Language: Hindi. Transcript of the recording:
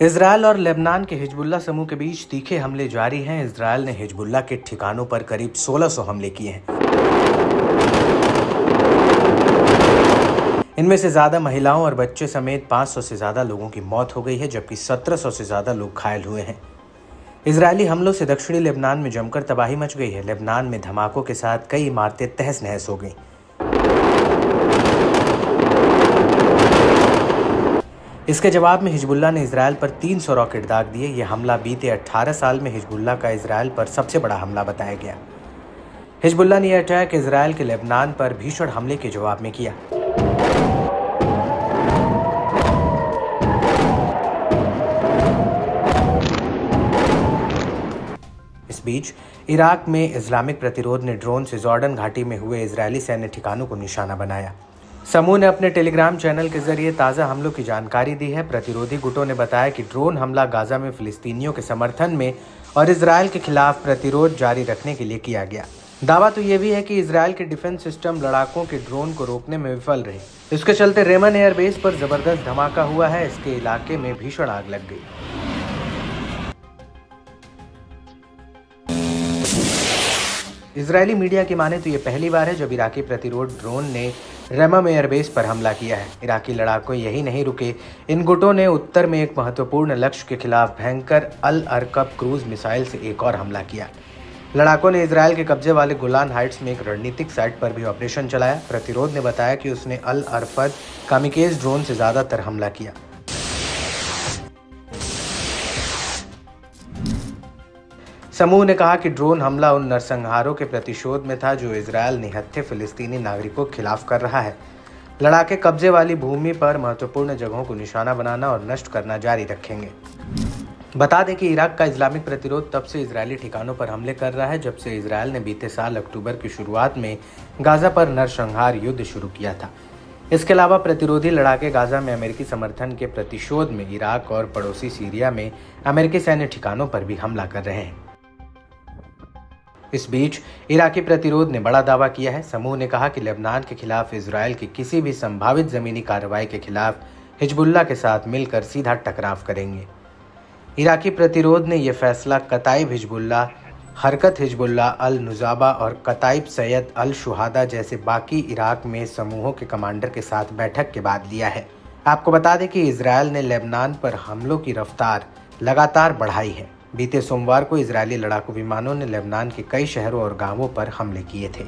इसराइल और लेबनान के हिजबुल्ला समूह के बीच तीखे हमले जारी हैं। इसराइल ने हिजबुल्ला के ठिकानों पर करीब 1600 हमले किए हैं। इनमें से ज़्यादा महिलाओं और बच्चे समेत 500 से ज़्यादा लोगों की मौत हो गई है, जबकि 1700 से ज़्यादा लोग घायल हुए हैं। इजरायली हमलों से दक्षिणी लेबनान में जमकर तबाही मच गई है। लेबनान में धमाकों के साथ कई इमारतें तहस नहस हो गईं। इसके जवाब में हिजबुल्ला ने इसराइल पर 300 रॉकेट दाग दिए। यह हमला बीते 18 साल में हिजबुल्ला का इसराइल पर सबसे बड़ा हमला बताया गया। हिजबुल्ला ने यह अटैक इसराइल के लेबनान पर भीषण हमले के जवाब में किया। इस बीच इराक में इस्लामिक प्रतिरोध ने ड्रोन से जॉर्डन घाटी में हुए इजरायली सैन्य ठिकानों को निशाना बनाया। समूह ने अपने टेलीग्राम चैनल के ज़रिए ताज़ा हमलों की जानकारी दी है। प्रतिरोधी गुटों ने बताया कि ड्रोन हमला गाजा में फिलिस्तीनियों के समर्थन में और इसराइल के खिलाफ प्रतिरोध जारी रखने के लिए किया गया। दावा तो ये भी है कि इसराइल के डिफेंस सिस्टम लड़ाकों के ड्रोन को रोकने में विफल रहे। इसके चलते रेमन एयरबेस पर ज़बरदस्त धमाका हुआ है। इसके इलाके में भीषण आग लग गई। इसराइली मीडिया की माने तो ये पहली बार है जब इराकी प्रतिरोध ड्रोन ने रेमम एयरबेस पर हमला किया है। इराकी लड़ाकों यही नहीं रुके। इन गुटों ने उत्तर में एक महत्वपूर्ण लक्ष्य के खिलाफ भयंकर अल अरकब क्रूज मिसाइल से एक और हमला किया। लड़ाकों ने इसराइल के कब्जे वाले गुलान हाइट्स में एक रणनीतिक साइट पर भी ऑपरेशन चलाया। प्रतिरोध ने बताया कि उसने अल अरफद कामिकेज ड्रोन से ज़्यादातर हमला किया। समूह ने कहा कि ड्रोन हमला उन नरसंहारों के प्रतिशोध में था जो इसराइल निहत्थे फिलिस्तीनी नागरिकों के खिलाफ कर रहा है। लड़ाके कब्जे वाली भूमि पर महत्वपूर्ण जगहों को निशाना बनाना और नष्ट करना जारी रखेंगे। बता दें कि इराक का इस्लामिक प्रतिरोध तब से इजरायली ठिकानों पर हमले कर रहा है, जब से इसराइल ने बीते साल अक्टूबर की शुरुआत में गाजा पर नरसंहार युद्ध शुरू किया था। इसके अलावा प्रतिरोधी लड़ाके गाजा में अमेरिकी समर्थन के प्रतिशोध में इराक और पड़ोसी सीरिया में अमेरिकी सैन्य ठिकानों पर भी हमला कर रहे हैं। इस बीच इराकी प्रतिरोध ने बड़ा दावा किया है। समूह ने कहा कि लेबनान के खिलाफ इसराइल की किसी भी संभावित जमीनी कार्रवाई के खिलाफ हिजबुल्ला के साथ मिलकर सीधा टकराव करेंगे। इराकी प्रतिरोध ने यह फैसला कताइब हिजबुल्ला हरकत हिजबुल्ला अल नुजाबा और कताइब सैयद अल शुहादा जैसे बाकी इराक में समूहों के कमांडर के साथ बैठक के बाद लिया है। आपको बता दें कि इसराइल ने लेबनान पर हमलों की रफ्तार लगातार बढ़ाई है। बीते सोमवार को इजरायली लड़ाकू विमानों ने लेबनान के कई शहरों और गाँवों पर हमले किए थे।